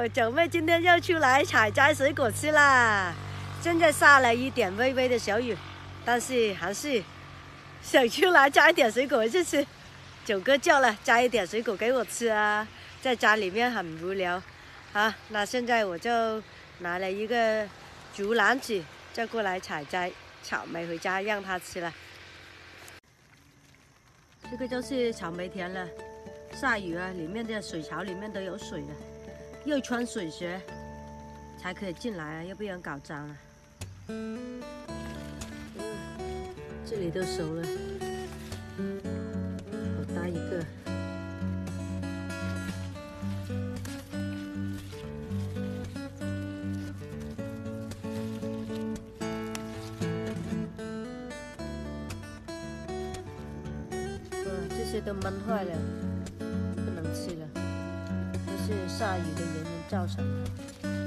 喽！九妹今天又出来采摘水果吃啦。现在下了一点微微的小雨，但是还是想出来摘一点水果去吃。九哥叫了，摘一点水果给我吃啊，在家里面很无聊。好，那现在我就拿了一个竹篮子，就过来采摘草莓回家让他吃了。这个就是草莓田了，下雨啊，里面的水槽里面都有水了，要穿水鞋才可以进来啊，要不然搞脏了。这里都熟了，好大一个。这些都闷坏了，是下雨的原因造成的，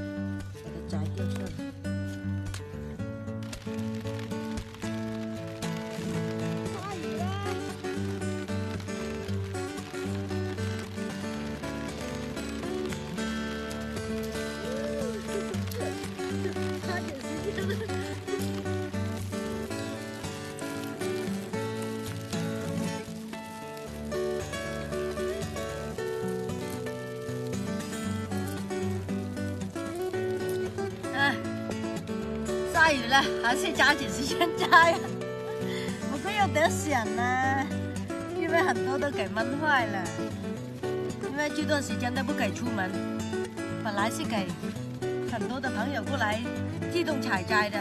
雨了，还是抓紧时间摘呀。不过有点险呢，因为很多都给闷坏了。因为这段时间都不给出门，本来是给很多的朋友过来自动采摘的。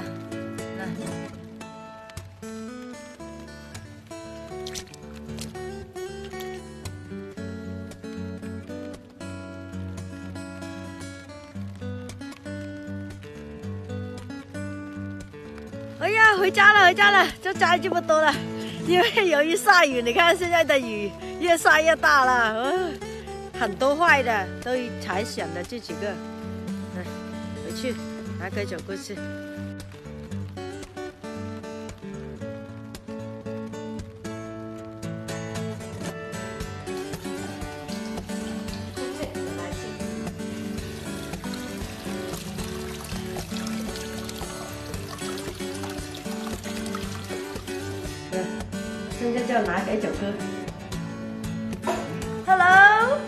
哎呀，回家了，回家了，就摘这么多了。因为由于下雨，你看现在的雨越下越大了，嗯，很多坏的都才选的这几个。来，回去拿给九哥吃。现在就拿给九哥。Hello。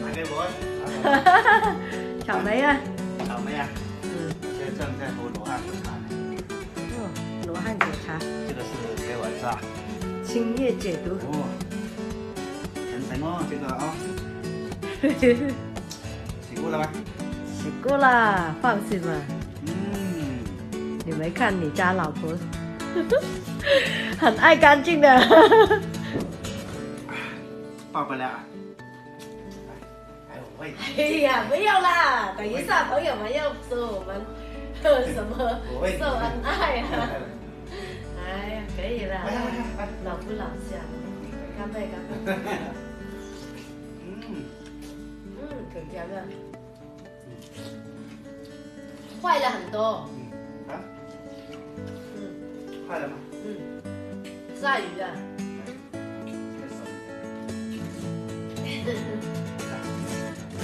拿给我。草莓啊。草莓啊。嗯。现在正在喝罗汉果茶呢。哦，罗汉果茶。这个是给我是吧。清热解毒。哦。很神哦，这个啊。洗过了吗？洗过了，放心吧。嗯。你没看你家老婆？很爱干净的，抱回来啊！哎呀，不要啦！等一下朋友们要说我们什么 秀恩爱啊！哎呀，可以了，老夫老妻啊！干杯，干杯！嗯 嗯，挺甜的，坏了很多。快了吗？嗯，下雨啊。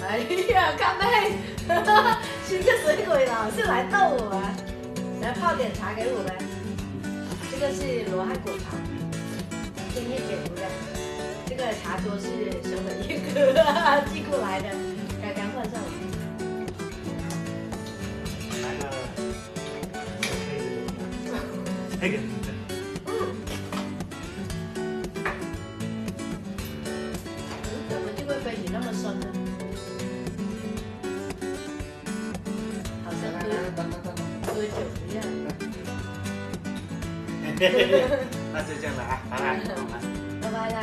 哎呀，干杯！新的水鬼老是来逗我们，来泡点茶给我们。这个是罗汉果茶，清热解毒的。这个茶桌是小本一哥 寄过来的，这个，怎么就会被你那么深呢？好像喝喝酒一样。那就这样了啊，拜拜，拜拜啦。